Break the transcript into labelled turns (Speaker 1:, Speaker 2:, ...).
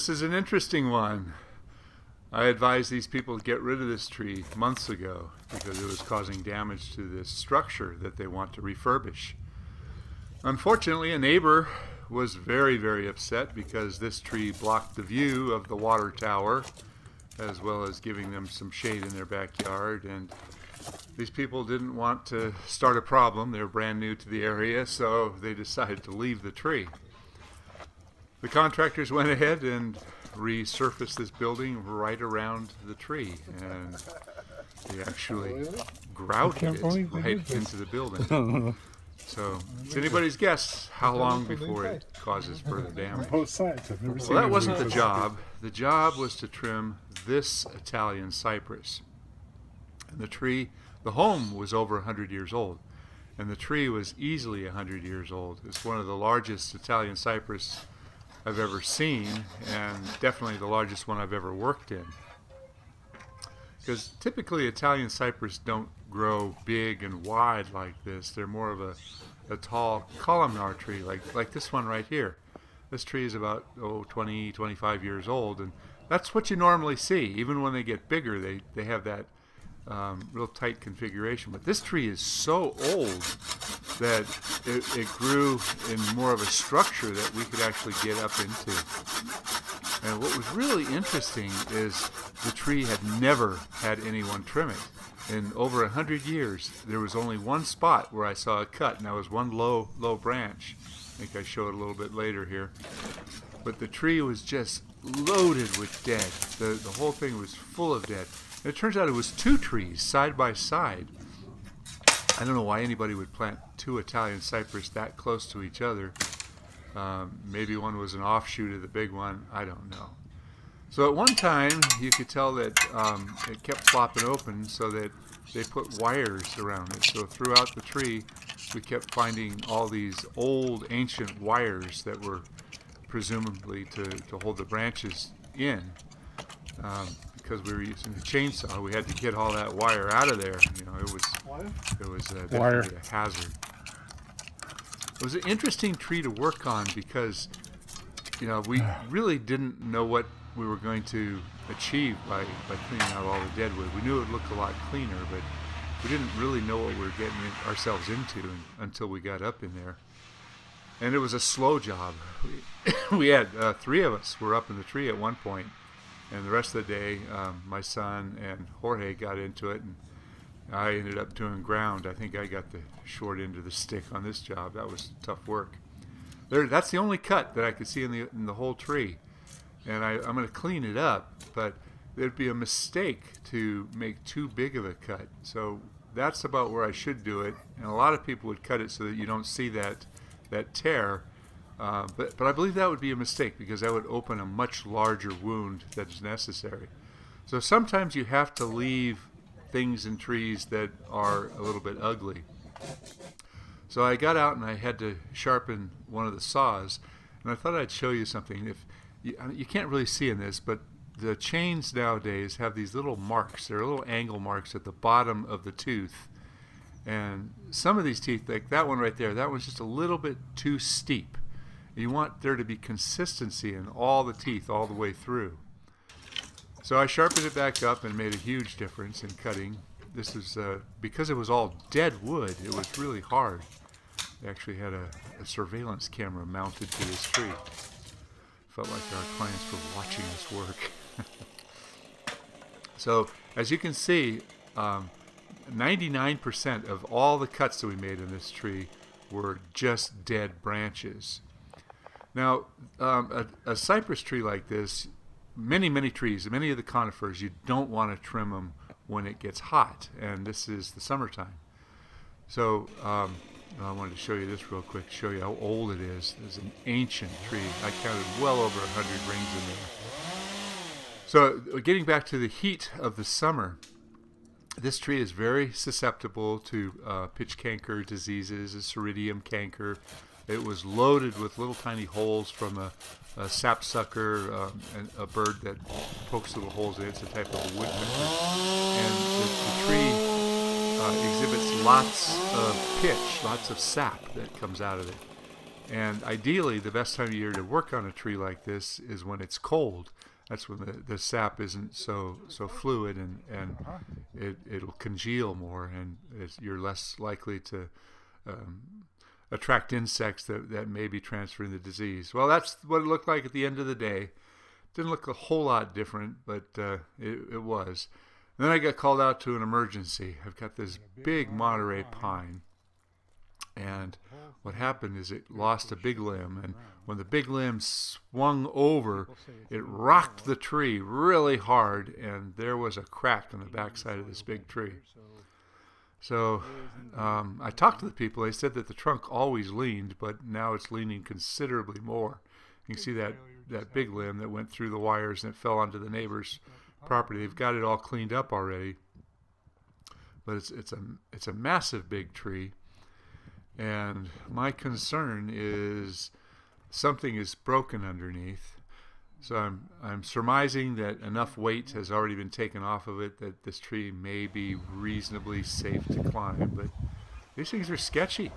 Speaker 1: This is an interesting one. I advised these people to get rid of this tree months ago because it was causing damage to this structure that they want to refurbish. Unfortunately, a neighbor was very, very upset because this tree blocked the view of the water tower as well as giving them some shade in their backyard. And these people didn't want to start a problem. They're brand new to the area, so they decided to leave the tree. The contractors went ahead and resurfaced this building right around the tree, and they actually grouted it right into the building. So it's anybody's guess how long before it causes further damage.
Speaker 2: Both sides. I've never seen
Speaker 1: Well, that wasn't the job. The job was to trim this Italian cypress. And the tree, the home was over 100 years old. And the tree was easily 100 years old. It's one of the largest Italian cypress I've ever seen, and definitely the largest one I've ever worked in. Because typically Italian cypress don't grow big and wide like this. They're more of a, a tall columnar tree, like like this one right here. This tree is about oh 20, 25 years old, and that's what you normally see. Even when they get bigger, they they have that um, real tight configuration. But this tree is so old that it, it grew in more of a structure that we could actually get up into. And what was really interesting is the tree had never had anyone trim it. In over a hundred years, there was only one spot where I saw a cut, and that was one low, low branch. I think I show it a little bit later here. But the tree was just loaded with dead. The, the whole thing was full of dead. And it turns out it was two trees side by side. I don't know why anybody would plant two Italian cypress that close to each other. Um, maybe one was an offshoot of the big one. I don't know. So at one time, you could tell that um, it kept flopping open so that they put wires around it. So throughout the tree, we kept finding all these old ancient wires that were presumably to, to hold the branches in. Um, because we were using the chainsaw, we had to get all that wire out of there. You know, it was it was uh,
Speaker 2: Wire.
Speaker 1: a hazard. It was an interesting tree to work on because, you know, we really didn't know what we were going to achieve by, by cleaning out all the deadwood. We knew it would look a lot cleaner, but we didn't really know what we were getting ourselves into until we got up in there. And it was a slow job. We, we had uh, three of us were up in the tree at one point, and the rest of the day, um, my son and Jorge got into it, and I ended up doing ground. I think I got the short end of the stick on this job. That was tough work. There, that's the only cut that I could see in the in the whole tree, and I, I'm going to clean it up. But it'd be a mistake to make too big of a cut. So that's about where I should do it. And a lot of people would cut it so that you don't see that that tear. Uh, but but I believe that would be a mistake because that would open a much larger wound that is necessary. So sometimes you have to leave things in trees that are a little bit ugly. So I got out and I had to sharpen one of the saws, and I thought I'd show you something. If you, you can't really see in this, but the chains nowadays have these little marks. They're little angle marks at the bottom of the tooth, and some of these teeth, like that one right there, that one's just a little bit too steep. You want there to be consistency in all the teeth all the way through. So I sharpened it back up and made a huge difference in cutting. This is uh, because it was all dead wood. It was really hard. They actually had a, a surveillance camera mounted to this tree. Felt like our clients were watching us work. so as you can see, um, 99% of all the cuts that we made in this tree were just dead branches. Now, um, a, a cypress tree like this, many, many trees, many of the conifers, you don't want to trim them when it gets hot, and this is the summertime. So um, I wanted to show you this real quick, show you how old it is. It's an ancient tree. I counted well over 100 rings in there. So uh, getting back to the heat of the summer, this tree is very susceptible to uh, pitch canker diseases, a Seiridium canker. It was loaded with little tiny holes from a, a sapsucker, um, and a bird that pokes little holes in it. It's a type of a woodpecker. And the, the tree uh, exhibits lots of pitch, lots of sap that comes out of it. And ideally, the best time of year to work on a tree like this is when it's cold. That's when the, the sap isn't so so fluid and, and it, it'll congeal more and you're less likely to um, attract insects that, that may be transferring the disease. Well, that's what it looked like at the end of the day. Didn't look a whole lot different, but uh, it, it was. And then I got called out to an emergency. I've got this big Monterey pine, and what happened is it lost a big limb, and when the big limb swung over, it rocked the tree really hard, and there was a crack on the backside of this big tree. So um, I talked to the people. They said that the trunk always leaned, but now it's leaning considerably more. You can see that, that big limb that went through the wires and it fell onto the neighbor's property. They've got it all cleaned up already, but it's it's a it's a massive big tree, and my concern is something is broken underneath. So I'm, I'm surmising that enough weight has already been taken off of it that this tree may be reasonably safe to climb, but these things are sketchy.